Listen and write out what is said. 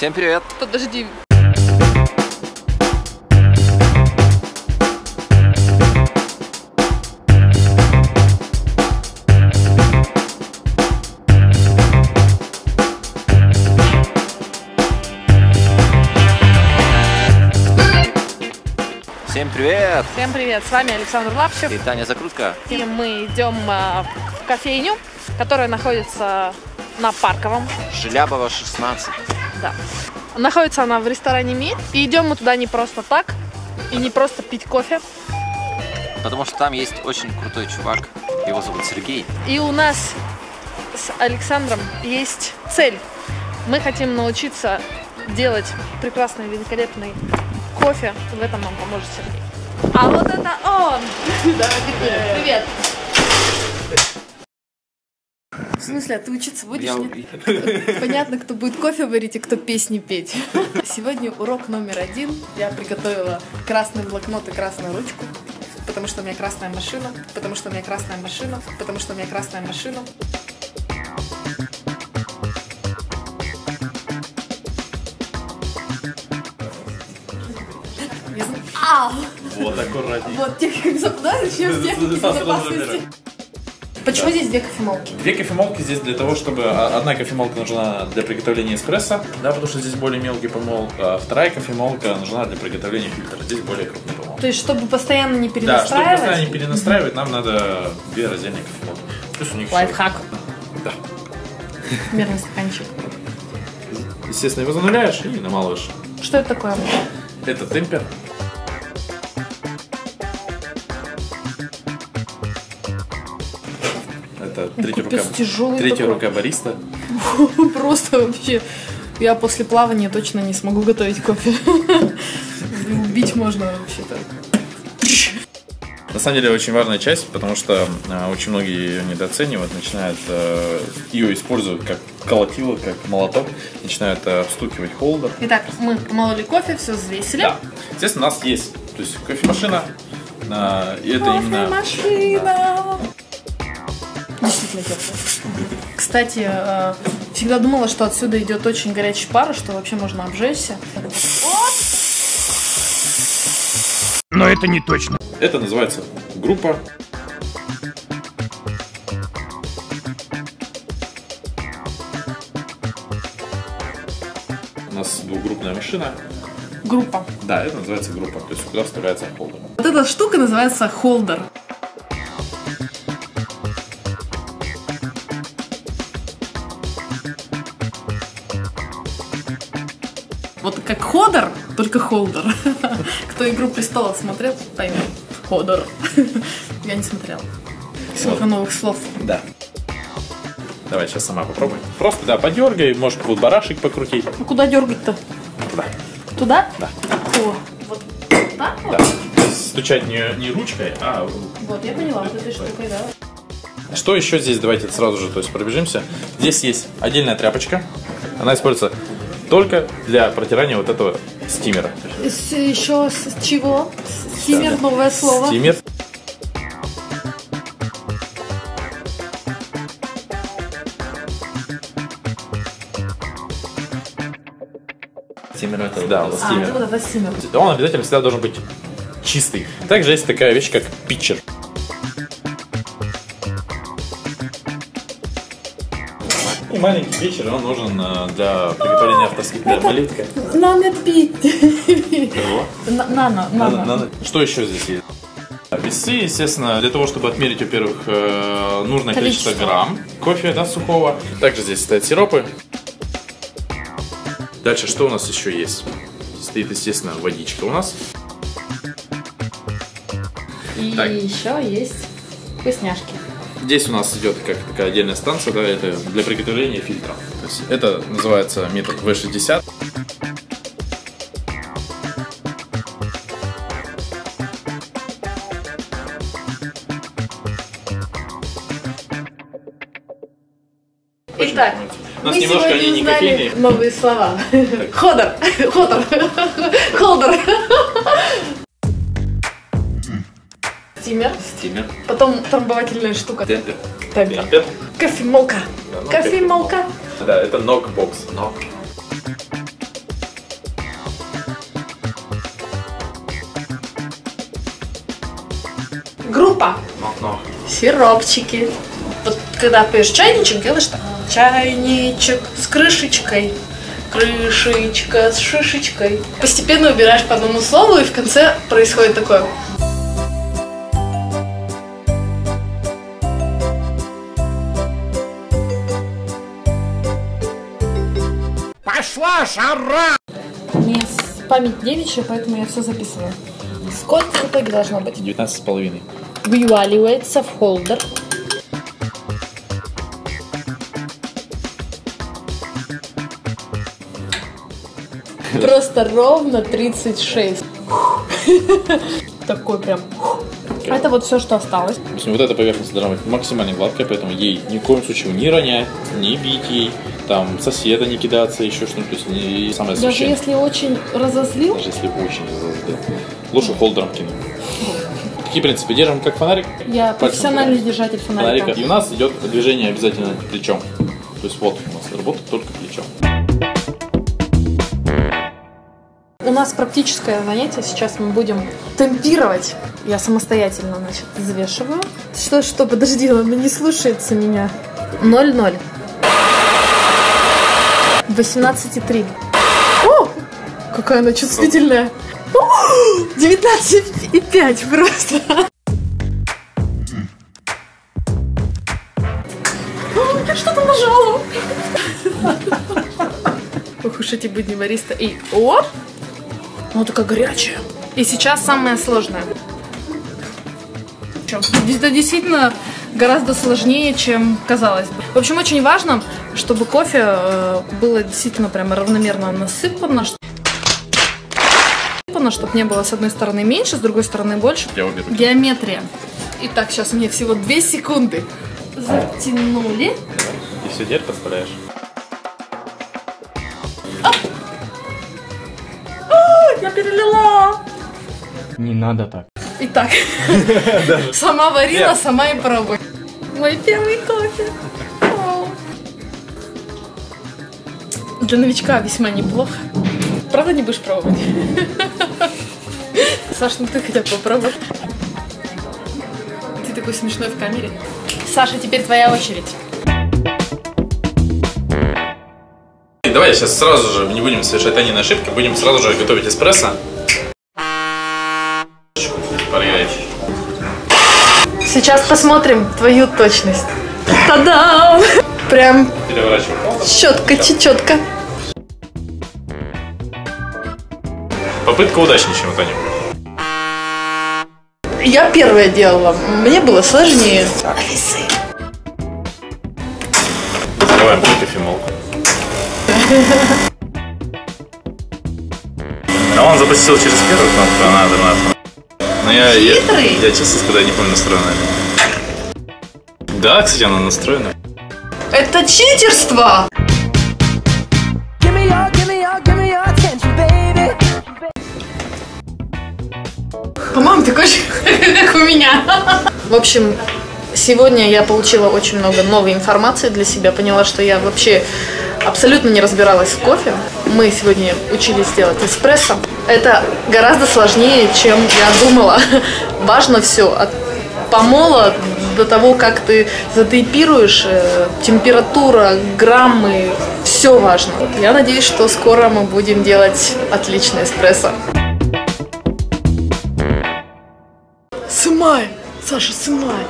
Всем привет! Подожди. Всем привет! Всем привет, с вами Александр Лапчев. И Таня Закрутка. И мы идем а, в кофейню, которая находится на Парковом. Желябова 16. Да. Находится она в ресторане Ми. И идем мы туда не просто так, и не просто пить кофе. Потому что там есть очень крутой чувак. Его зовут Сергей. И у нас с Александром есть цель. Мы хотим научиться делать прекрасный, великолепный кофе. В этом нам поможет Сергей. А вот это он! Привет! В смысле, а ты учиться будешь? Я-? Понятно, кто будет кофе варить и кто песни петь. Сегодня урок номер один. Я приготовила красный блокнот и красную ручку. Потому что у меня красная машина, потому что у меня красная машина, потому что у меня красная машина. Ау! Вот аккуратней. Вот техника безопасности, техника безопасности. Почему здесь две кофемолки? Две кофемолки здесь для того, чтобы... а, Одна кофемолка нужна для приготовления эспрессо, да, потому что здесь более мелкий помол. А вторая кофемолка нужна для приготовления фильтра. Здесь более крупный помол. То есть, чтобы постоянно не Да, чтобы перенастраивать? постоянно не перенастраивать, нам надо две раздельные кофемолки. Плюс у них Лайфхак. Да. Мерный стаканчик. Естественно, его зануляешь и намалываешь. Что это такое? Это темпер. Третья рука, третья рука бариста. Просто вообще. Я после плавания точно не смогу готовить кофе. Убить можно вообще-то. На самом деле очень важная часть, потому что э, очень многие ее недооценивают, начинают э, ее использовать как колотило, как молоток, начинают э, встукивать холдер. Итак, мы помололи кофе, все взвесили. Да. Естественно, у нас есть то есть кофемашина, э, и это именно... Кофемашина. Действительно тепло. Кстати, э, всегда думала, что отсюда идет очень горячий пар, что вообще можно обжечься. Это называется группа. У нас двухгруппная машина. Группа. Да, это называется группа, то есть куда вставляется холдер. Вот эта штука называется холдер. Только холдер. Кто «Игру престолов» смотрел, поймет. Ходер. Я не смотрела. Сколько новых слов. Да. Давай, сейчас сама попробуй. Просто, да, подергай, может, вот барашек покрутить. Ну куда дергать-то? Туда. Туда? Да. О, вот так вот? Да. Стучать не, не ручкой, а... Вот, я поняла, вот этой штукой, да. Что еще здесь? Давайте сразу же, то есть пробежимся. Здесь есть отдельная тряпочка. Она используется только для протирания вот этого стимера. еще с чего? Стимер, новое слово. Стимер. Стимер это Да, вот А, стимер. вот это стимер. Он обязательно всегда должен быть чистый. Также есть такая вещь, как питчер. Маленький питчер, он нужен э, для приготовления авторских пить. На- Нано, Надо- нано. надо- Что еще здесь есть? Весы, естественно, для того, чтобы отмерить, во-первых, э, нужное количество, Количество. грамм кофе да, сухого. Также здесь стоят сиропы. Дальше, что у нас еще есть? Стоит, естественно, водичка у нас. И Так. еще есть вкусняшки. Здесь у нас идет как такая отдельная станция, да, это для приготовления фильтров. То есть это называется метод V60. Итак, У нас мы немножко сегодня они не узнали кофейные. новые слова. Ходор, ходор, холдер. Стимер. Стимер. Потом трамбовательная штука. Темпер. Темпер. Темпер. Кофемолка. Да, ну, Кофемолка. Да, это нокбокс. Нок. Группа. Нок-нок. Сиропчики. Вот когда пьешь чайничек, делаешь так. Чайничек с крышечкой крышечка с шишечкой. Постепенно убираешь по одному слову, и в конце происходит такое Пошла жара! У меня память девичья, поэтому я все записываю. Сколько в итоге должно быть? 19 с половиной. Вываливается в холдер. Просто ровно 36. Такой прям. Это вот все, что осталось. В общем, вот эта поверхность должна быть максимально гладкая, поэтому ей ни в коем случае не ронять, не бить ей, там соседа не кидаться, еще что-нибудь. То есть не самое Даже священное. если очень разозлил, Даже если очень да. Лучше холдером кинуть. Какие принципы? Держим как фонарик. я профессиональный туда. держатель фонарика. фонарика. И у нас идет движение обязательно плечом. То есть вот у нас работает только плечом. У нас практическое занятие. Сейчас мы будем темпировать. Я самостоятельно, значит, взвешиваю. Что, что, подожди, она не слушается меня. 0-0. 18,3. О! Какая она чувствительная. О, 19,5 просто. О, Я что-то нажала. Ох уж эти будни бариста. И оп! Ну, такая горячая. И сейчас самое сложное. Чё? Это действительно гораздо сложнее, чем казалось бы. В общем, очень важно, чтобы кофе э, было действительно прямо равномерно насыпано, чтобы не было с одной стороны меньше, с другой стороны больше. Я обе руки. Геометрия. Итак, сейчас у меня всего 2 секунды. Затянули. И все теперь подставляешь. Я перелила. Не надо так. Итак, сама варила, сама и пробуй. Мой первый кофе. Для новичка весьма неплохо. Правда не будешь пробовать? Саш, ну ты хотя бы попробуй. Ты такой смешной в камере. Саша, теперь твоя очередь. Давай сейчас сразу же, не будем совершать Анины ошибки, будем сразу же готовить эспрессо. Проверяй. Сейчас посмотрим твою точность. Та-дам! Прям четко, четко. Попытка удачнее, чем это не Я первая делала. Мне было сложнее. Закрываем кофемолку. А он запустил через первую кнопку, а надо, надо. Но я, я, я честно сказать, не помню, настроена ли. Да, кстати, она настроена. Это читерство! По-моему, такой же, как у меня. В общем, сегодня я получила очень много новой информации для себя. Поняла, что я вообще абсолютно не разбиралась в кофе. Мы сегодня учились делать эспрессо. Это гораздо сложнее, чем я думала. Важно все от помола до того, как ты затейпируешь, э, температура, граммы, все важно. Я надеюсь, что скоро мы будем делать отличный эспрессо. Сымай! Саша, сымай!